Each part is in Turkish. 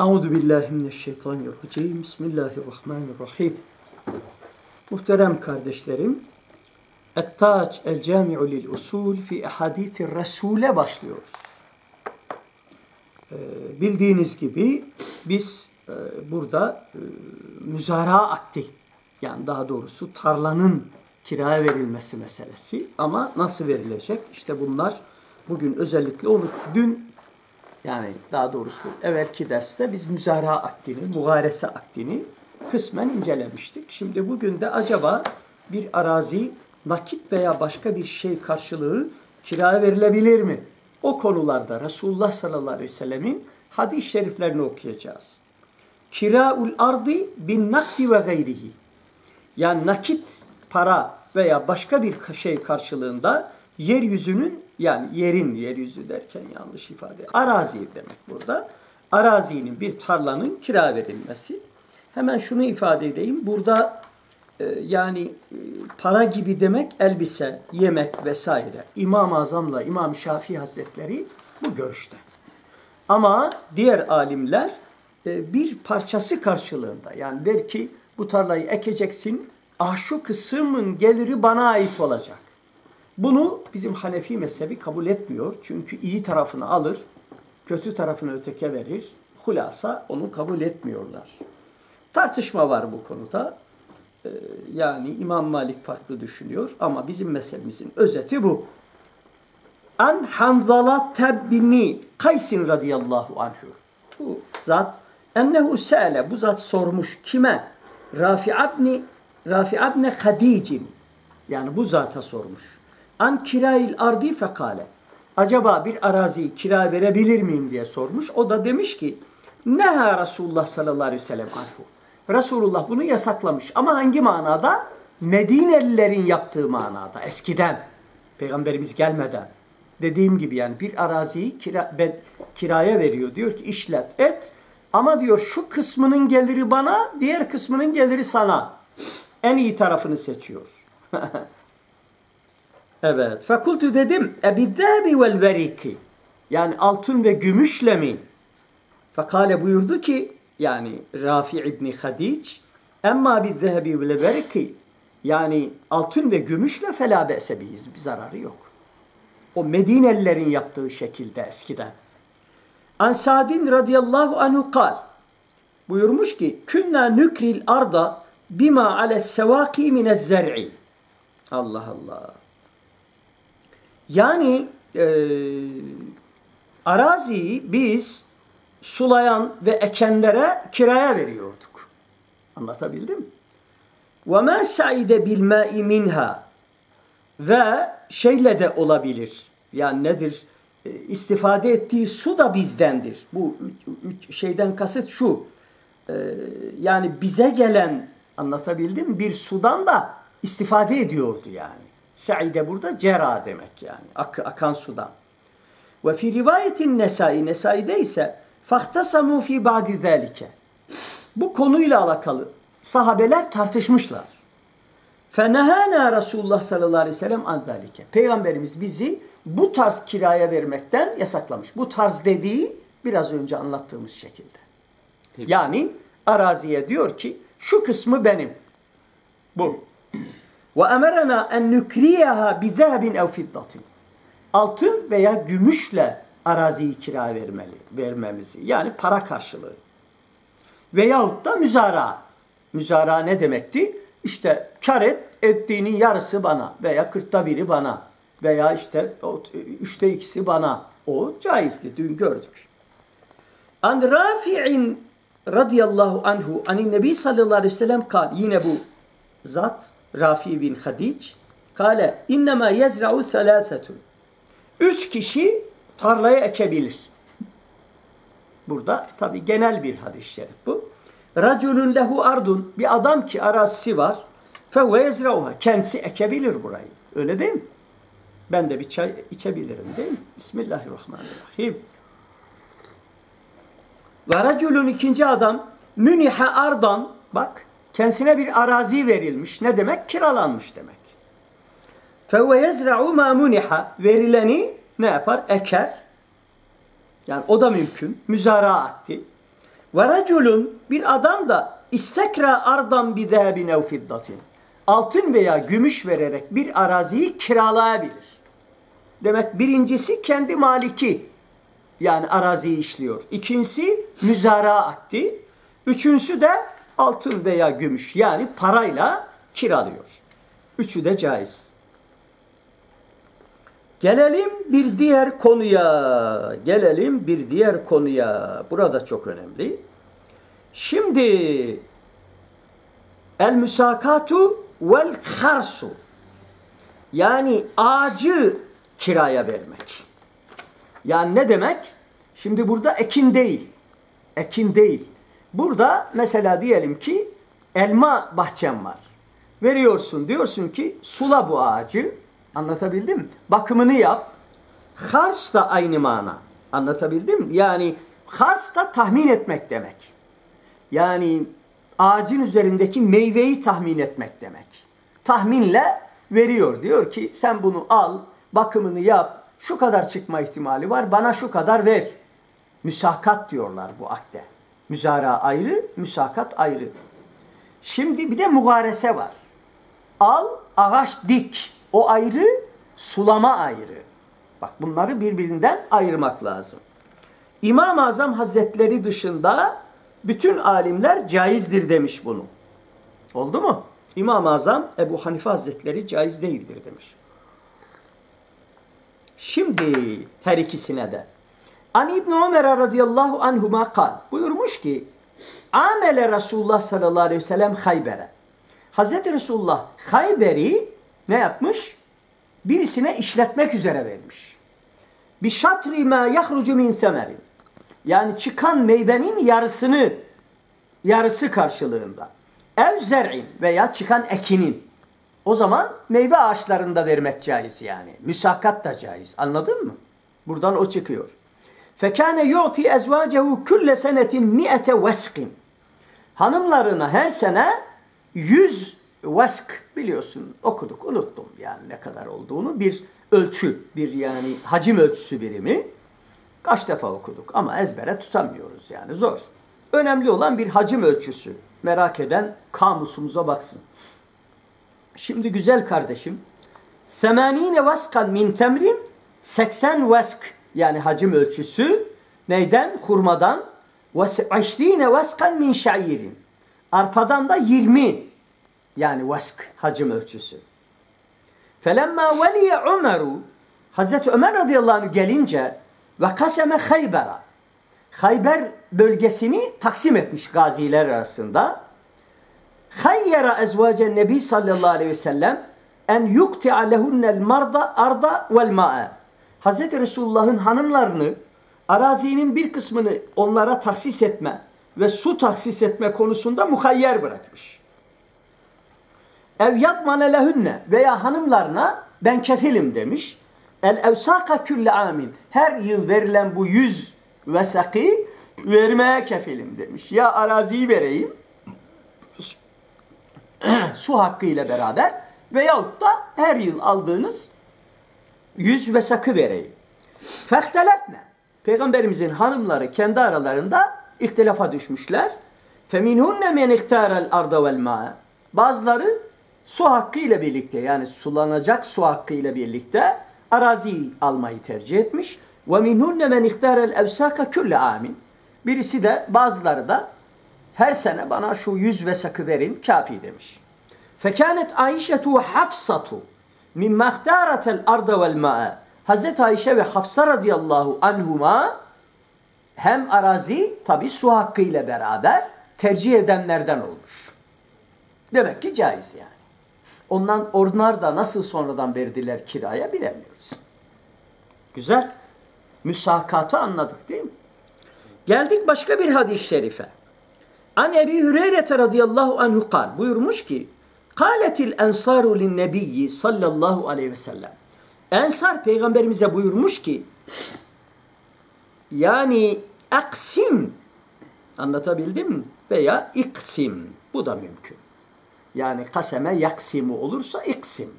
Euzu billahi mineşşeytanirracim. Bismillahirrahmanirrahim. Muhterem kardeşlerim, Et-Taç el-Cami'u lil Usul fi Ahadithir Resul'e başlıyoruz. Ee, bildiğiniz gibi biz e, burada e, müzara akti yani daha doğrusu tarlanın kiraya verilmesi meselesi ama nasıl verilecek? İşte bunlar bugün özellikle onu dün yani daha doğrusu evvelki derste biz müzara akdini, mugarese akdini kısmen incelemiştik. Şimdi bugün de acaba bir arazi nakit veya başka bir şey karşılığı kiraya verilebilir mi? O konularda Resulullah sallallahu aleyhi ve sellemin hadis-i şeriflerini okuyacağız. Kiraul ardi bin nakdi ve gayrihi. Yani nakit para veya başka bir şey karşılığında yeryüzünün yani yerin yeryüzü derken yanlış ifade. Arazi demek burada. Arazinin bir tarlanın kira verilmesi. Hemen şunu ifade edeyim. Burada e, yani e, para gibi demek elbise, yemek vesaire. İmam-ı Azam'la İmam Şafii Hazretleri bu görüşte. Ama diğer alimler e, bir parçası karşılığında yani der ki bu tarlayı ekeceksin, ah şu kısmın geliri bana ait olacak. Bunu bizim Hanefi mezhebi kabul etmiyor. Çünkü iyi tarafını alır, kötü tarafını öteke verir. Hulasa onu kabul etmiyorlar. Tartışma var bu konuda. Ee, yani İmam Malik farklı düşünüyor ama bizim mezhebimizin özeti bu. An Hanzala tebbini Kaysin radıyallahu anhu. Bu zat ennehu se'ele bu zat sormuş kime? Rafi abni Rafi abne Hadicin. Yani bu zata sormuş. An kirail ardi fekale. Acaba bir araziyi kira verebilir miyim diye sormuş. O da demiş ki Neha Resulullah sallallahu aleyhi ve sellem anhu. Resulullah bunu yasaklamış. Ama hangi manada? Medinelilerin yaptığı manada. Eskiden. Peygamberimiz gelmeden. Dediğim gibi yani bir araziyi kira, ben, kiraya veriyor. Diyor ki işlet et. Ama diyor şu kısmının geliri bana, diğer kısmının geliri sana. En iyi tarafını seçiyor. Evet. Fakultu dedim. Ebiddâbi vel veriki. Yani altın ve gümüşle mi? Fakale buyurdu ki yani Rafi İbni Hadic emma bi zehebi vel veriki yani altın ve gümüşle felâ be'se bihiz. Bir zararı yok. O Medinelilerin yaptığı şekilde eskiden. An Sa'din radıyallahu anhu kal. Buyurmuş ki künna nükril arda bima ale sevaki minez zer'i. Allah Allah. Yani e, araziyi biz sulayan ve ekenlere kiraya veriyorduk. Anlatabildim mi? وَمَا سَعِدَ بِالْمَاءِ مِنْهَا Ve şeyle de olabilir. Yani nedir? E, istifade ettiği su da bizdendir. Bu üç, şeyden kasıt şu. E, yani bize gelen anlatabildim mi? Bir sudan da istifade ediyordu yani. Sa'ide burada cera demek yani. Ak akan sudan. Ve fi rivayetin Nesai, Nesai'de ise fahtasamu fi ba'di zalike. Bu konuyla alakalı sahabeler tartışmışlar. Fenehana Resulullah sallallahu aleyhi ve sellem an zalike. Peygamberimiz bizi bu tarz kiraya vermekten yasaklamış. Bu tarz dediği biraz önce anlattığımız şekilde. Yani araziye diyor ki şu kısmı benim. Bu. Ve emerena en nükriyeha bi zehabin ev. Altın veya gümüşle araziyi kira vermeli, vermemizi. Yani para karşılığı. Veyahut da müzara. Müzara ne demekti? İşte kar et, ettiğinin yarısı bana veya kırkta biri bana veya işte üçte ikisi bana. O caizdi. Dün gördük. An Rafi'in radıyallahu anhu anin nebi sallallahu aleyhi ve sellem kal. Yine bu zat Rafi bin Hadic kale innema yezra'u selasetun. Üç kişi tarlayı ekebilir. Burada tabi genel bir hadis-i şerif bu. Raculun lehu ardun bir adam ki arazisi var. Fe yezra'uha kendisi ekebilir burayı. Öyle değil mi? Ben de bir çay içebilirim değil mi? Bismillahirrahmanirrahim. Ve raculun ikinci adam müniha ardan bak kendisine bir arazi verilmiş. Ne demek? Kiralanmış demek. فَوَ يَزْرَعُ مَا مُنِحَ Verileni ne yapar? Eker. Yani o da mümkün. Müzara akti. Ve raculun bir adam da istekra ardan bi zehebin ev fiddatin. Altın veya gümüş vererek bir araziyi kiralayabilir. Demek birincisi kendi maliki yani araziyi işliyor. İkincisi müzara akti. Üçüncüsü de altın veya gümüş yani parayla kiralıyor. Üçü de caiz. Gelelim bir diğer konuya. Gelelim bir diğer konuya. Burada çok önemli. Şimdi el müsakatu vel harsu yani ağacı kiraya vermek. Yani ne demek? Şimdi burada ekin değil. Ekin değil. Burada mesela diyelim ki elma bahçem var. Veriyorsun diyorsun ki sula bu ağacı. Anlatabildim mi? Bakımını yap. Hars da aynı mana. Anlatabildim mi? Yani hars da tahmin etmek demek. Yani ağacın üzerindeki meyveyi tahmin etmek demek. Tahminle veriyor. Diyor ki sen bunu al, bakımını yap, şu kadar çıkma ihtimali var, bana şu kadar ver. Müsakat diyorlar bu akde. Müzara ayrı, müsakat ayrı. Şimdi bir de mugarese var. Al, ağaç dik. O ayrı, sulama ayrı. Bak bunları birbirinden ayırmak lazım. İmam-ı Azam Hazretleri dışında bütün alimler caizdir demiş bunu. Oldu mu? İmam-ı Azam Ebu Hanife Hazretleri caiz değildir demiş. Şimdi her ikisine de. An İbn Ömer radıyallahu anhuma kal. Buyurmuş ki Amele Resulullah sallallahu aleyhi ve sellem Hayber'e. Hazreti Resulullah Hayber'i ne yapmış? Birisine işletmek üzere vermiş. Bir şatri ma yahrucu min semerin. Yani çıkan meyvenin yarısını yarısı karşılığında. Ev zer'in veya çıkan ekinin. O zaman meyve ağaçlarında vermek caiz yani. Müsakat da caiz. Anladın mı? Buradan o çıkıyor. Fekâne yu'ti ezvâcehu külle senetin mi'ete veskin. Hanımlarına her sene yüz vesk biliyorsun okuduk unuttum yani ne kadar olduğunu bir ölçü bir yani hacim ölçüsü birimi kaç defa okuduk ama ezbere tutamıyoruz yani zor. Önemli olan bir hacim ölçüsü. Merak eden kamusumuza baksın. Şimdi güzel kardeşim. Semanine vaskan min temrin 80 vask yani hacim ölçüsü neyden? Hurmadan ve aşrine vaskan min şairin. Arpadan da 20 yani vask hacim ölçüsü. Felemma veliye Ömer'u Hazreti Ömer radıyallahu anh gelince ve kaseme Hayber'a Hayber bölgesini taksim etmiş gaziler arasında. Hayyera ezvacen Nebi sallallahu aleyhi ve sellem en yukti'a lehunnel marda arda vel ma'a. Hazreti Resulullah'ın hanımlarını arazinin bir kısmını onlara tahsis etme ve su tahsis etme konusunda muhayyer bırakmış. Ev yatmane lehünne veya hanımlarına ben kefilim demiş. El evsaka külle amin. Her yıl verilen bu yüz vesakı vermeye kefilim demiş. Ya araziyi vereyim su hakkı ile beraber veyahut da her yıl aldığınız yüz vesakı vereyim. Fehtelefne. Peygamberimizin hanımları kendi aralarında ihtilafa düşmüşler. Feminhunne men ihtarel arda vel ma'a. Bazıları su hakkı ile birlikte yani sulanacak su hakkı ile birlikte arazi almayı tercih etmiş. Ve minhunne men ihtarel evsaka külle amin. Birisi de bazıları da her sene bana şu yüz vesakı verin kafi demiş. Fekânet Ayşetu ve Hafsatu ihtâretel arda vel ma'a. Hazreti Ayşe ve Hafsa radıyallahu anhuma hem arazi tabi su hakkı ile beraber tercih edenlerden olmuş. Demek ki caiz yani. Ondan onlar da nasıl sonradan verdiler kiraya bilemiyoruz. Güzel. Müsakatı anladık değil mi? Geldik başka bir hadis-i şerife. An Ebi Hüreyre radıyallahu anhu kal. Buyurmuş ki Kâletil ensaru linnebiyyi sallallahu aleyhi ve sellem. Ensar peygamberimize buyurmuş ki yani aksim anlatabildim mi? Veya iksim. Bu da mümkün. Yani kaseme yaksimu olursa iksim.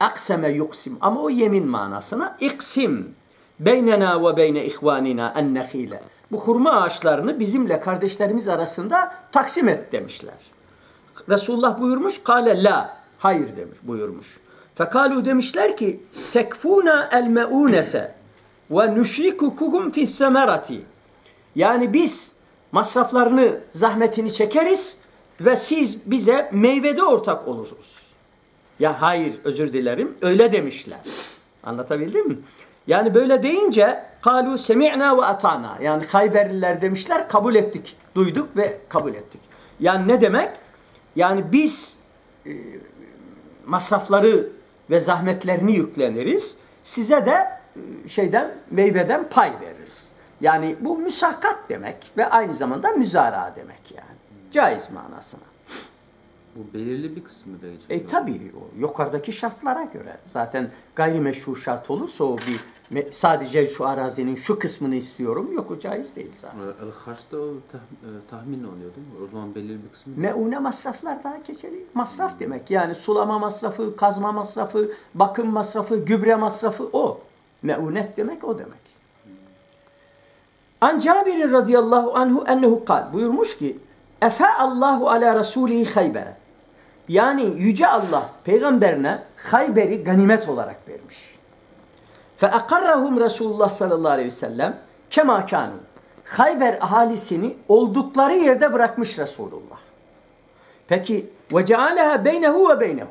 Akseme yuksim ama o yemin manasına iksim. Beynena ve beyne ihvanina ennehile. bu hurma ağaçlarını bizimle kardeşlerimiz arasında taksim et demişler. Resulullah buyurmuş kale la hayır demiş buyurmuş. Fekalu demişler ki tekfuna el meunete ve nüşrikukum fi semerati. Yani biz masraflarını, zahmetini çekeriz ve siz bize meyvede ortak olursunuz. Ya hayır özür dilerim öyle demişler. Anlatabildim mi? Yani böyle deyince kalu semi'na ve atana. Yani Hayberliler demişler kabul ettik. Duyduk ve kabul ettik. Yani ne demek? Yani biz e, masrafları ve zahmetlerini yükleniriz. Size de e, şeyden meyveden pay veririz. Yani bu müsakat demek ve aynı zamanda müzara demek yani. Caiz manasına. Bu belirli bir kısmı verecek. E tabii o yukarıdaki şartlara göre. Zaten gayrimeşru şart olursa o bir sadece şu arazinin şu kısmını istiyorum. Yok o caiz değil zaten. El harçta o tah, e, tahmin oluyor değil mi? O zaman belirli bir kısmı. Meune masraflar daha geçerli. Masraf demek. Yani sulama masrafı, kazma masrafı, bakım masrafı, gübre masrafı o. Meunet demek o demek. An Cabir radıyallahu anhu ennehu kal. Buyurmuş ki Efe Allahu ala Resulihi Hayber'e. Yani Yüce Allah peygamberine Hayber'i ganimet olarak vermiş. Akarrahum Resulullah sallallahu aleyhi ve sellem kanu. Hayber ahalisini oldukları yerde bırakmış Resulullah. Peki beynehu ve beynehu.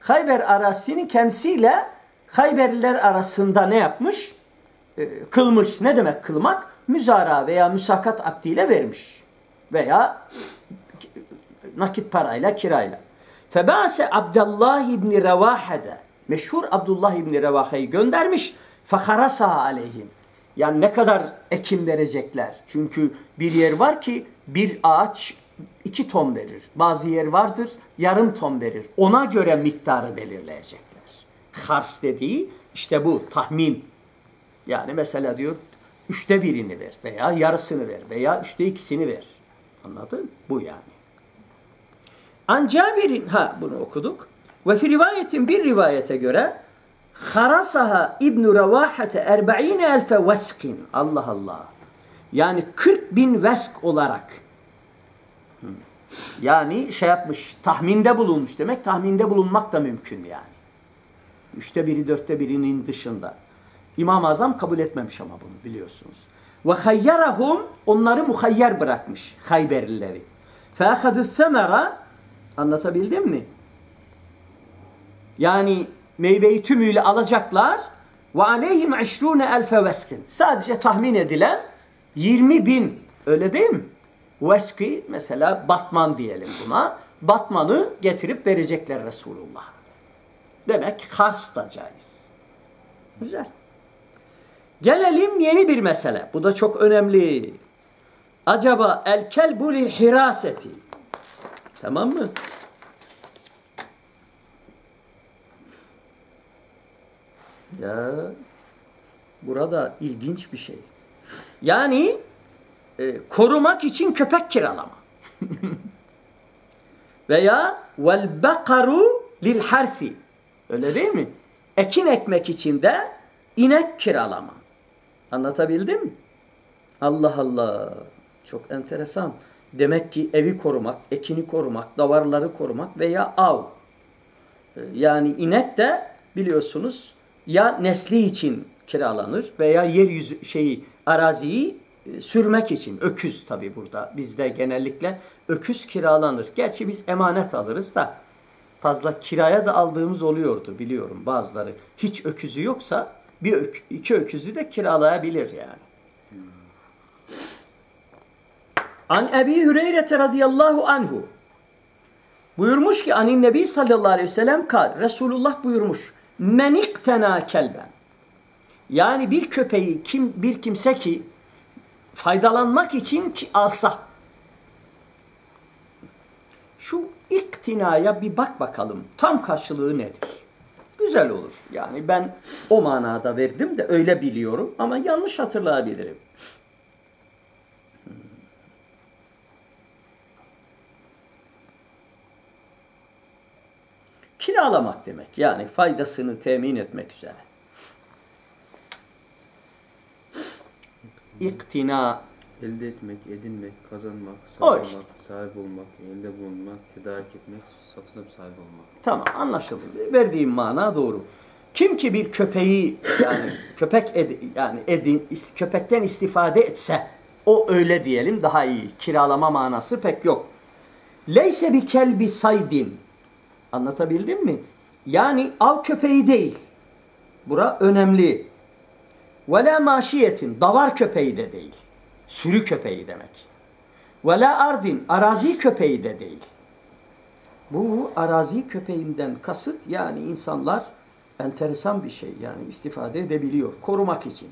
Hayber arasını kendisiyle Hayberliler arasında ne yapmış? Ee, kılmış. Ne demek kılmak? Müzara veya müsakat akdiyle vermiş. Veya nakit parayla, kirayla. Febase Abdullah İbni Revahe'de meşhur Abdullah İbni Revahe'yi göndermiş. Faharasa aleyhim. Yani ne kadar ekim verecekler. Çünkü bir yer var ki bir ağaç iki ton verir. Bazı yer vardır yarım ton verir. Ona göre miktarı belirleyecekler. Hars dediği işte bu tahmin. Yani mesela diyor üçte birini ver veya yarısını ver veya üçte ikisini ver. Anladın? Bu yani. An Cabir'in, ha bunu okuduk. Ve fi rivayetin bir rivayete göre Harasaha İbn-i Revahete erba'ine elfe veskin. Allah Allah. Yani 40 bin vesk olarak. Yani şey yapmış, tahminde bulunmuş demek. Tahminde bulunmak da mümkün yani. Üçte biri, dörtte birinin dışında. İmam-ı Azam kabul etmemiş ama bunu biliyorsunuz. Ve hayyarahum onları muhayyer bırakmış Hayberlileri. Fe ahadü semera Anlatabildim mi? Yani meyveyi tümüyle alacaklar ve aleyhim işrûne elfe veskin. Sadece tahmin edilen 20 bin. Öyle değil mi? Veski mesela Batman diyelim buna. Batman'ı getirip verecekler Resulullah. Demek Kars da caiz. Güzel. Gelelim yeni bir mesele. Bu da çok önemli. Acaba el kelbu hiraseti. Tamam mı? Ya burada ilginç bir şey. Yani e, korumak için köpek kiralama. Veya vel bakaru lil harsi. Öyle değil mi? Ekin ekmek için de inek kiralama. Anlatabildim mi? Allah Allah. Çok enteresan. Demek ki evi korumak, ekini korumak, davarları korumak veya av. E, yani inek de biliyorsunuz ya nesli için kiralanır veya yeryüzü şeyi araziyi e, sürmek için öküz tabi burada bizde genellikle öküz kiralanır. Gerçi biz emanet alırız da fazla kiraya da aldığımız oluyordu biliyorum bazıları. Hiç öküzü yoksa bir ök, iki öküzü de kiralayabilir yani. An Ebi Hüreyre radıyallahu anhu buyurmuş ki anin Nebi sallallahu aleyhi ve sellem kal Resulullah buyurmuş men iktena kelben. Yani bir köpeği kim bir kimse ki faydalanmak için ki alsa. Şu iktinaya bir bak bakalım. Tam karşılığı nedir? Güzel olur. Yani ben o manada verdim de öyle biliyorum ama yanlış hatırlayabilirim. Kiralamak demek. Yani faydasını temin etmek üzere. İktina Elde etmek, edinmek, kazanmak, sağlamak, işte. sahip olmak, elde bulunmak, tedarik etmek, satılıp sahip olmak. Tamam anlaşıldı. Verdiğim mana doğru. Kim ki bir köpeği yani köpek ed, yani edin, köpekten istifade etse o öyle diyelim daha iyi. Kiralama manası pek yok. Leyse bir kelbi saydin. Anlatabildim mi? Yani av köpeği değil. Bura önemli. Ve la maşiyetin. Davar köpeği de değil. Sürü köpeği demek. Ve la ardin. Arazi köpeği de değil. Bu arazi köpeğinden kasıt yani insanlar enteresan bir şey yani istifade edebiliyor korumak için.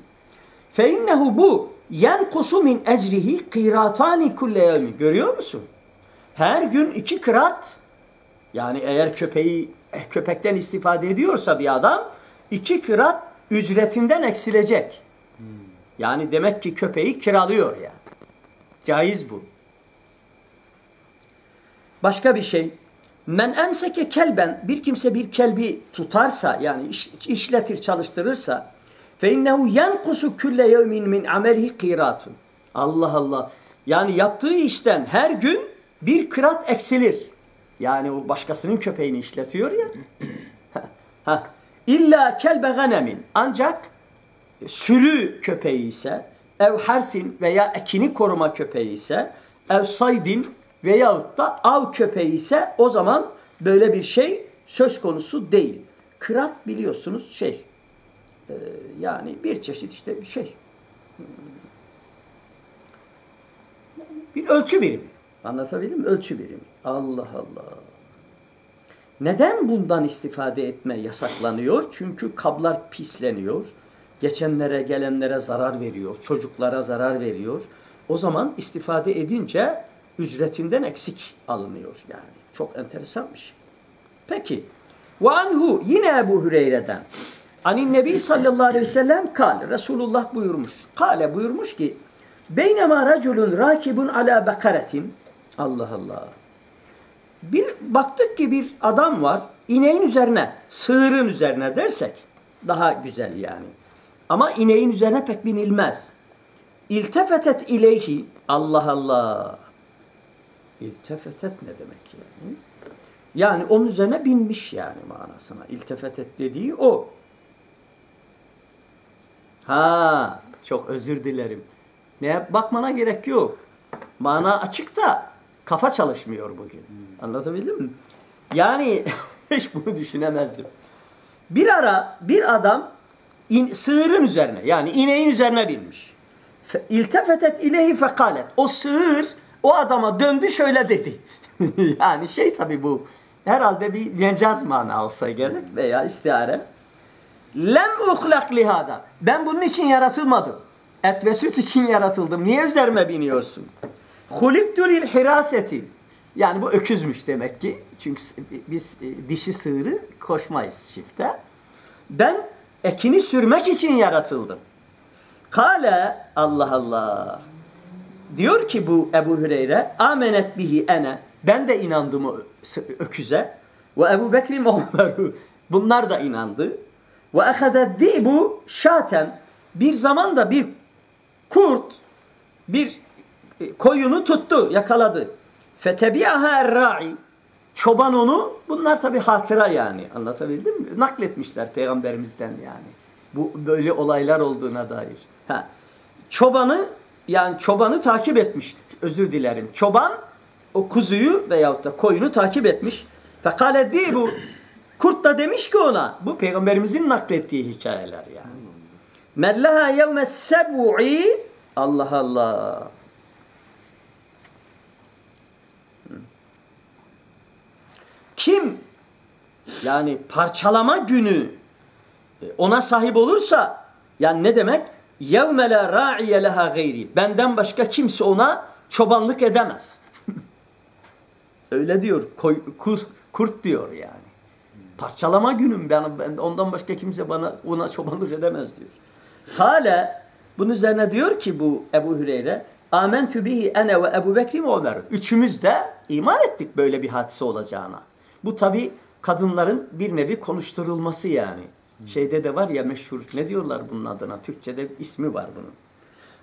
İnnehu bu yenkusu min ecrihi kıratani kulle. Görüyor musun? Her gün iki kırat yani eğer köpeği eh, köpekten istifade ediyorsa bir adam iki kırat ücretinden eksilecek. Yani demek ki köpeği kiralıyor yani. Caiz bu. Başka bir şey. Men emseke kelben bir kimse bir kelbi tutarsa yani iş- işletir çalıştırırsa fe innehu yenkusu külle yevmin min amelihi kıratun. Allah Allah. Yani yaptığı işten her gün bir kırat eksilir. Yani o başkasının köpeğini işletiyor ya. ha. İlla kelbe ganemin. Ancak sürü köpeği ise, ev harsin veya ekini koruma köpeği ise, ev saydin veyahut da av köpeği ise o zaman böyle bir şey söz konusu değil. Kırat biliyorsunuz şey, e, yani bir çeşit işte bir şey. Bir ölçü birimi. Anlatabildim mi? Ölçü birimi. Allah Allah. Neden bundan istifade etme yasaklanıyor? Çünkü kablar pisleniyor. Geçenlere gelenlere zarar veriyor. Çocuklara zarar veriyor. O zaman istifade edince ücretinden eksik alınıyor yani. Çok enteresan bir şey. Peki. Ve anhu yine Ebu Hüreyre'den. Anin Nebi sallallahu aleyhi ve sellem kal. Resulullah buyurmuş. Kale buyurmuş ki Beynema raculun rakibun ala bakaretin. Allah Allah. Bir baktık ki bir adam var ineğin üzerine, sığırın üzerine dersek daha güzel yani. Ama ineğin üzerine pek binilmez. İltefetet ileyhi Allah Allah. İltefetet ne demek yani? Yani onun üzerine binmiş yani manasına. İltefetet dediği o. Ha, çok özür dilerim. Ne bakmana gerek yok. Mana açık da kafa çalışmıyor bugün. Anlatabildim mi? Yani hiç bunu düşünemezdim. Bir ara bir adam in, sığırın üzerine yani ineğin üzerine binmiş. Fe- İltefetet ileyhi fekalet. O sığır o adama döndü şöyle dedi. yani şey tabi bu herhalde bir mecaz mana olsa gerek veya istihare. Lem uhlak lihada. Ben bunun için yaratılmadım. Et ve süt için yaratıldım. Niye üzerime biniyorsun? Huliktu lil hiraseti. Yani bu öküzmüş demek ki. Çünkü biz e, dişi sığırı koşmayız çifte. Ben ekini sürmek için yaratıldım. Kale Allah Allah. Diyor ki bu Ebu Hüreyre amenet bihi ene. Ben de inandım o öküze. Ve Ebu Bekri Ömer'u. Bunlar da inandı. Ve ehede dibu şaten. Bir zaman da bir kurt bir koyunu tuttu, yakaladı. Fetebi'aha er-ra'i. Çoban onu, bunlar tabi hatıra yani. Anlatabildim mi? Nakletmişler peygamberimizden yani. Bu böyle olaylar olduğuna dair. Ha. Çobanı yani çobanı takip etmiş. Özür dilerim. Çoban o kuzuyu veyahut da koyunu takip etmiş. Fekale bu kurt da demiş ki ona bu peygamberimizin naklettiği hikayeler yani. Mellaha yevme seb'i Allah Allah. Kim yani parçalama günü e, ona sahip olursa yani ne demek? يَوْمَ لَا رَاعِيَ لَهَا gayri. Benden başka kimse ona çobanlık edemez. Öyle diyor. Koy, kus, kurt diyor yani. Parçalama günüm ben, ben ondan başka kimse bana ona çobanlık edemez diyor. Kale bunun üzerine diyor ki bu Ebu Hüreyre Amentü bihi ene ve Ebu Bekri ve Ömer. Üçümüz de iman ettik böyle bir hadise olacağına. Bu tabi kadınların bir nevi konuşturulması yani. Şeyde de var ya meşhur ne diyorlar bunun adına? Türkçede ismi var bunun.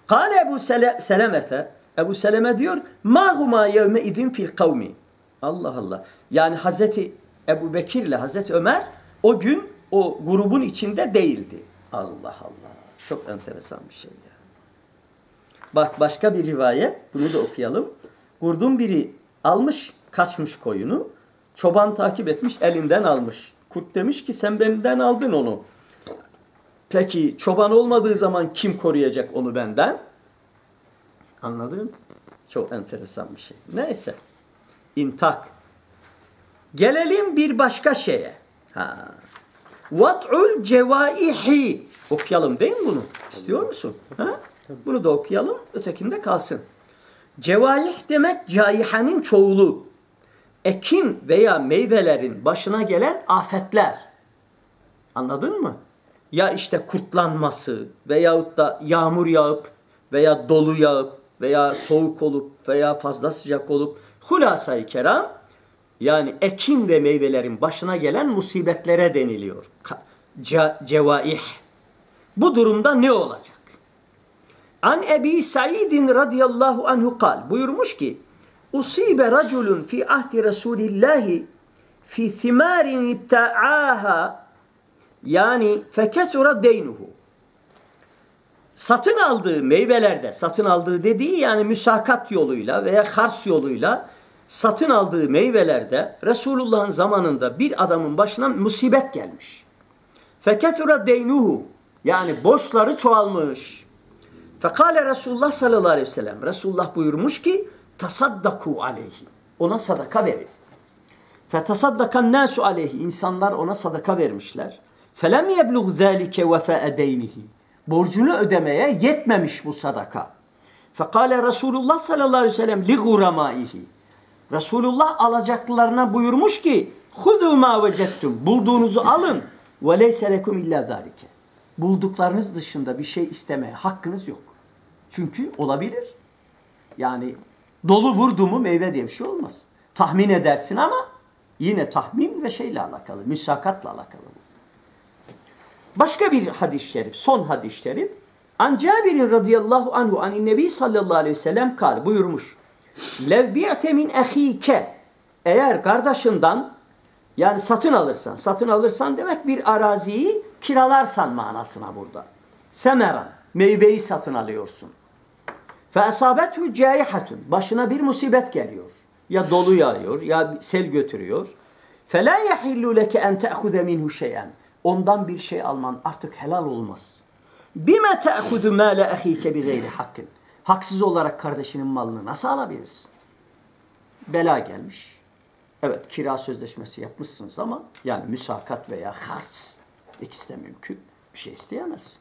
Kale Ebu Sele Selemete Ebu Seleme diyor ma huma yevme idin fil kavmi. Allah Allah. Yani Hazreti Ebu Bekir ile Hazreti Ömer o gün o grubun içinde değildi. Allah Allah. Çok enteresan bir şey ya. Bak başka bir rivayet. Bunu da okuyalım. Kurdun biri almış kaçmış koyunu. Çoban takip etmiş elinden almış. Kurt demiş ki sen benden aldın onu. Peki çoban olmadığı zaman kim koruyacak onu benden? Anladın? Çok enteresan bir şey. Neyse. İntak. Gelelim bir başka şeye. Ha. Vat'ul cevaihi. Okuyalım değil mi bunu? İstiyor musun? Ha? Bunu da okuyalım. Ötekinde kalsın. Cevaih demek caihanın çoğulu. Ekin veya meyvelerin başına gelen afetler. Anladın mı? Ya işte kurtlanması veyahut da yağmur yağıp veya dolu yağıp veya soğuk olup veya fazla sıcak olup hulasa-i keram yani ekin ve meyvelerin başına gelen musibetlere deniliyor. Ce cevaih. Bu durumda ne olacak? An Ebi Sa'idin radıyallahu anhu kal. Buyurmuş ki Usibe raculun fi ahdi Resulillahi fi simarin ibta'aha yani fekesura deynuhu. Satın aldığı meyvelerde, satın aldığı dediği yani müsakat yoluyla veya hars yoluyla satın aldığı meyvelerde Resulullah'ın zamanında bir adamın başına musibet gelmiş. Fekesura deynuhu yani borçları çoğalmış. Fekale Resulullah sallallahu aleyhi ve sellem Resulullah buyurmuş ki tasaddaku aleyhi. Ona sadaka verin. Fetasaddakan nasu aleyhi. İnsanlar ona sadaka vermişler. Felem yeblugh zâlike vefâ'e deynihi. Borcunu ödemeye yetmemiş bu sadaka. Fekale Resulullah sallallahu aleyhi ve sellem li guramaihi. Resulullah alacaklılarına buyurmuş ki Hudu ma vecettum. Bulduğunuzu alın. Ve leyse lekum illa zalike. Bulduklarınız dışında bir şey istemeye hakkınız yok. Çünkü olabilir. Yani dolu vurdu mu meyve diye bir şey olmaz. Tahmin edersin ama yine tahmin ve şeyle alakalı, müsakatla alakalı. Başka bir hadis-i şerif, son hadis-i şerif. An Cabir radıyallahu anhu an Nebi sallallahu aleyhi ve sellem kal buyurmuş. Lev bi'te min ehike eğer kardeşinden yani satın alırsan, satın alırsan demek bir araziyi kiralarsan manasına burada. Semeran, meyveyi satın alıyorsun. Esabethu caihatun. Başına bir musibet geliyor. Ya dolu yağıyor ya sel götürüyor. La yahillu leke en te'hude minhu şey'en. Ondan bir şey alman artık helal olmaz. Te'hudu mâle ehike bi gayri hakkın. Haksız olarak kardeşinin malını nasıl alabilirsin? Bela gelmiş. Evet kira sözleşmesi yapmışsınız ama yani müsakat veya harç ikisi de mümkün. Bir şey isteyemez.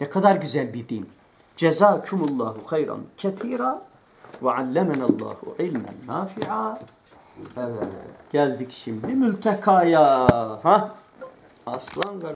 Ne kadar güzel bir din. Cezakumullahu hayran ketira ve allemenallahu ilmen nafi'a. Evet. Geldik şimdi mültekaya. Ha? Aslan